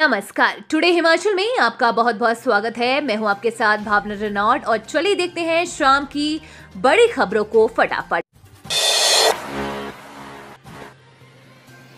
नमस्कार। टुडे हिमाचल में आपका बहुत बहुत स्वागत है। मैं हूँ आपके साथ भावना रेनॉट और चलिए देखते हैं शाम की बड़ी खबरों को फटाफट।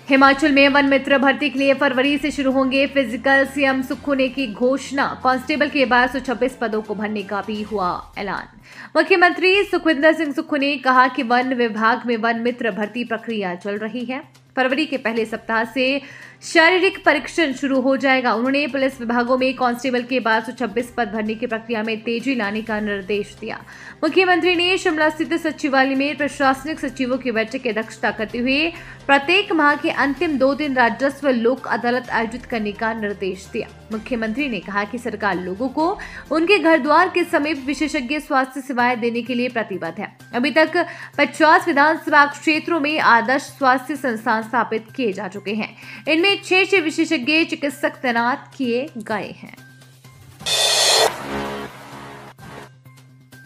हिमाचल में वन मित्र भर्ती के लिए फरवरी से शुरू होंगे फ़िज़िकल सीएम सुक्खू ने की घोषणा। कांस्टेबल के बाद सौ छब्बीस पदों को भरने का भी हुआ ऐलान। मुख्यमंत्री सुखविंदर सिंह सुक्खू ने कहा कि वन विभाग में वन मित्र भर्ती प्रक्रिया चल रही है। फरवरी के पहले सप्ताह से शारीरिक परीक्षण शुरू हो जाएगा। उन्होंने पुलिस विभागों में कांस्टेबल के बाद सौ पद भरने की प्रक्रिया में तेज़ी लाने का निर्देश दिया। मुख्यमंत्री ने शिमला स्थित सचिवालय में प्रशासनिक सचिवों की बैठक की अध्यक्षता करते हुए प्रत्येक माह के अंतिम दो दिन राजस्व लोक अदालत आयोजित करने का निर्देश दिया। मुख्यमंत्री ने कहा कि सरकार लोगों को उनके घर द्वार के समीप विशेषज्ञ स्वास्थ्य सेवाएँ देने के लिए प्रतिबद्ध है। अभी तक 50 विधानसभा क्षेत्रों में आदर्श स्वास्थ्य संस्थान स्थापित किए जा चुके हैं। इनमें में छह छह विशेषज्ञ चिकित्सक तैनात किए गए हैं।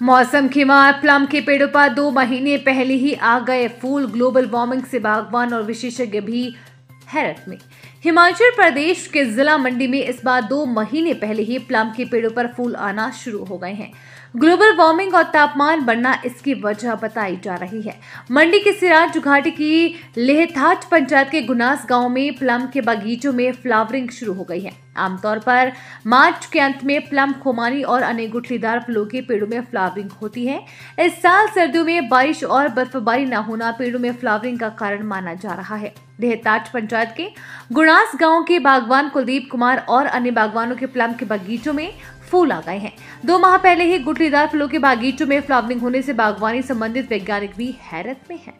मौसम की मार प्लम के पेड़ों पर दो महीने पहले ही आ गए फूल। ग्लोबल वार्मिंग से बागवान और विशेषज्ञ भी हैरत में। हिमाचल प्रदेश के जिला मंडी में इस बार दो महीने पहले ही प्लम के पेड़ों पर फूल आना शुरू हो गए हैं। ग्लोबल वार्मिंग और तापमान बढ़ना इसकी वजह बताई जा रही है। मंडी के सिराज घाटी की लेहथाट पंचायत के गुनास गाँव में प्लम के बगीचों में फ्लावरिंग शुरू हो गई है। आमतौर पर मार्च के अंत में प्लम खोमानी और अन्य गुठलीदार फलों के पेड़ों में फ्लावरिंग होती है। इस साल सर्दियों में बारिश और बर्फबारी न होना पेड़ों में फ्लावरिंग का कारण माना जा रहा है। देहताट पंचायत के गुणास गाँव के बागवान कुलदीप कुमार और अन्य बागवानों के प्लम के बगीचों में फूल आ गए हैं दो माह पहले ही गुठलीदार फूलों के बागीचों में फ्लावरिंग होने से बागवानी संबंधित वैज्ञानिक भी हैरत में हैं।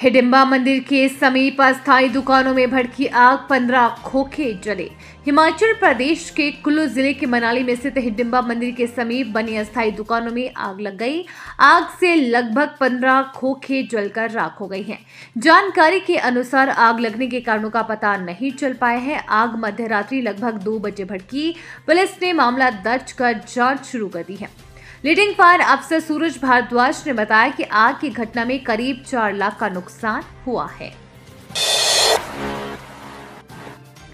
हिडिम्बा मंदिर के समीप अस्थायी दुकानों में भड़की आग, पंद्रह खोखे जले। हिमाचल प्रदेश के कुल्लू ज़िले के मनाली में स्थित हिडिम्बा मंदिर के समीप बनी अस्थायी दुकानों में आग लग गई। आग से लगभग पंद्रह खोखे जलकर राख हो गई हैं। जानकारी के अनुसार आग लगने के कारणों का पता नहीं चल पाया है। आग मध्य रात्रि लगभग दो बजे भड़की। पुलिस ने मामला दर्ज कर जाँच शुरू कर दी है। लीडिंग फायर अफसर सूरज भारद्वाज ने बताया कि आग की घटना में करीब चार लाख का नुकसान हुआ है।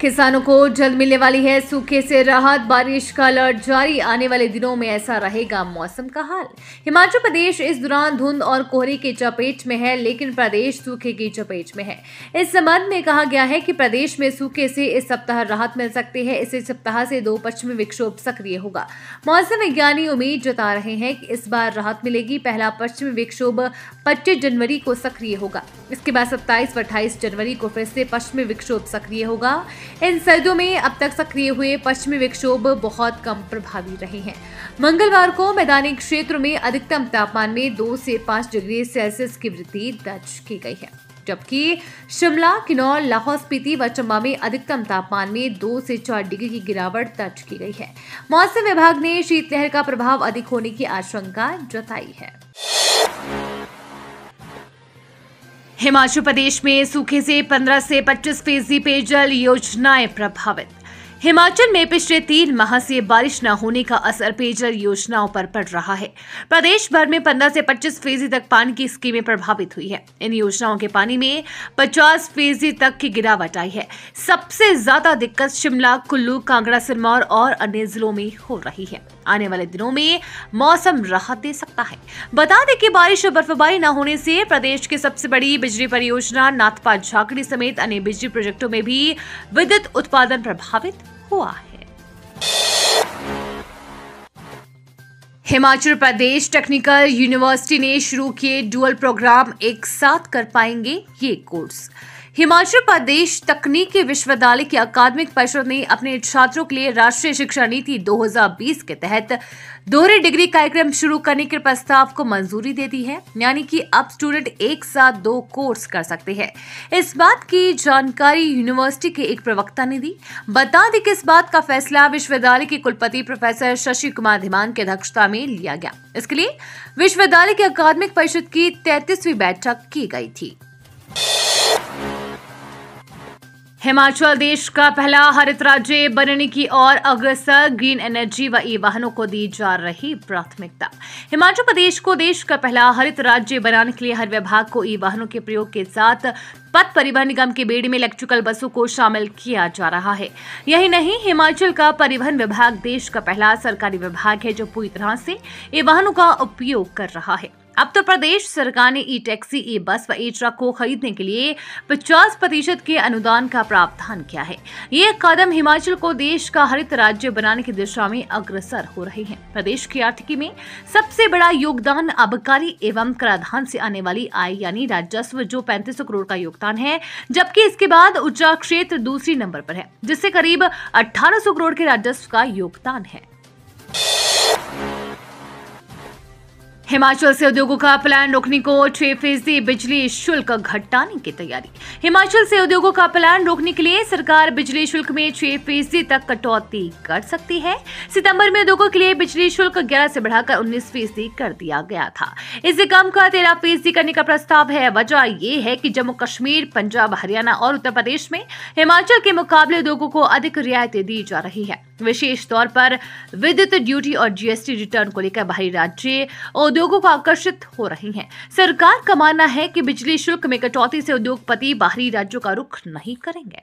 किसानों को जल्द मिलने वाली है सूखे से राहत। बारिश का अलर्ट जारी। आने वाले दिनों में ऐसा रहेगा मौसम का हाल। हिमाचल प्रदेश इस दौरान धुंध और कोहरे की चपेट में है, लेकिन प्रदेश सूखे की चपेट में है। इस संबंध में कहा गया है कि प्रदेश में सूखे से इस सप्ताह राहत मिल सकती है। इसी सप्ताह से दो पश्चिमी विक्षोभ सक्रिय होगा। मौसम विज्ञानी उम्मीद जता रहे हैं कि इस बार राहत मिलेगी। पहला पश्चिमी विक्षोभ पच्चीस जनवरी को सक्रिय होगा। इसके बाद सत्ताईस व अट्ठाईस जनवरी को फिर से पश्चिमी विक्षोभ सक्रिय होगा। इन सर्दियों में अब तक सक्रिय हुए पश्चिमी विक्षोभ बहुत कम प्रभावी रहे हैं। मंगलवार को मैदानी क्षेत्रों में अधिकतम तापमान में दो से पाँच डिग्री सेल्सियस की वृद्धि दर्ज की गई है। जबकि शिमला, किन्नौर, लाहौल स्पीति व चंबा में अधिकतम तापमान में दो से चार डिग्री की गिरावट दर्ज की गई है। मौसम विभाग ने शीतलहर का प्रभाव अधिक होने की आशंका जताई है। हिमाचल प्रदेश में सूखे से 15 से 25 फ़ीसदी पेयजल योजनाएँ प्रभावित। हिमाचल में पिछले तीन माह से बारिश न होने का असर पेयजल योजनाओं पर पड़ रहा है। प्रदेश भर में 15 से 25 फ़ीसदी तक पानी की स्कीमें प्रभावित हुई है। इन योजनाओं के पानी में 50 फ़ीसदी तक की गिरावट आई है। सबसे ज़्यादा दिक्कत शिमला, कुल्लू, कांगड़ा, सिरमौर और अन्य जिलों में हो रही है। आने वाले दिनों में मौसम राहत दे सकता है। बता दें कि बारिश और बर्फबारी न होने से प्रदेश की सबसे बड़ी बिजली परियोजना नाथपा झाकड़ी समेत अन्य बिजली प्रोजेक्टों में भी विद्युत उत्पादन प्रभावित। हुआ है। हिमाचल प्रदेश टेक्निकल यूनिवर्सिटी ने शुरू किए डुअल प्रोग्राम एक साथ कर पाएँगे ये कोर्स। हिमाचल प्रदेश तकनीकी विश्वविद्यालय की अकादमिक परिषद ने अपने छात्रों के लिए राष्ट्रीय शिक्षा नीति 2020 के तहत दोहरे डिग्री कार्यक्रम शुरू करने के प्रस्ताव को मंजूरी दे दी है, यानी कि अब स्टूडेंट एक साथ दो कोर्स कर सकते हैं। इस बात की जानकारी यूनिवर्सिटी के एक प्रवक्ता ने दी। बता दें कि इस बात का फैसला विश्वविद्यालय के कुलपति प्रोफेसर शशि कुमार धीमान की अध्यक्षता में लिया गया। इसके लिए विश्वविद्यालय की अकादमिक परिषद की तैतीसवीं बैठक की गई थी। हिमाचल देश का पहला हरित राज्य बनने की ओर अग्रसर ग्रीन एनर्जी व ई वाहनों को दी जा रही प्राथमिकता। हिमाचल प्रदेश को देश का पहला हरित राज्य बनाने के लिए हर विभाग को ई वाहनों के प्रयोग के साथ पथ परिवहन निगम के बेड़ी में इलेक्ट्रिकल बसों को शामिल किया जा रहा है। यही नहीं, हिमाचल का परिवहन विभाग देश का पहला सरकारी विभाग है जो पूरी तरह से ई वाहनों का उपयोग कर रहा है। अब तो प्रदेश सरकार ने ई टैक्सी ई बस व ई ट्रक को खरीदने के लिए 50 प्रतिशत के अनुदान का प्रावधान किया है। ये कदम हिमाचल को देश का हरित राज्य बनाने की दिशा में अग्रसर हो रहे हैं। प्रदेश की आर्थिकी में सबसे बड़ा योगदान अबकारी एवं कराधान से आने वाली आय, यानी राजस्व, जो पैंतीस करोड़ का योगदान है, जबकि इसके बाद ऊर्जा क्षेत्र दूसरी नंबर पर है, जिससे करीब अठारह सौ करोड़ के राजस्व का योगदान है। हिमाचल से उद्योगों का प्लान रोकने को छह फ़ीसदी बिजली शुल्क घटाने की तैयारी। हिमाचल से उद्योगों का प्लान रोकने के लिए सरकार बिजली शुल्क में छह फ़ीसदी तक कटौती कर सकती है। सितंबर में उद्योगों के लिए बिजली शुल्क ग्यारह से बढ़ाकर उन्नीस फ़ीसदी कर दिया गया था। इसे कम का तेरह फ़ीसदी करने का प्रस्ताव है। वजह ये है की जम्मू कश्मीर, पंजाब, हरियाणा और उत्तर प्रदेश में हिमाचल के मुकाबले उद्योगों को अधिक रियायतें दी जा रही है। विशेष तौर पर विद्युत ड्यूटी और जीएसटी रिटर्न को लेकर बाहरी राज्य उद्योगों को आकर्षित हो रही हैं। सरकार का मानना है कि बिजली शुल्क में कटौती से उद्योगपति बाहरी राज्यों का रुख नहीं करेंगे।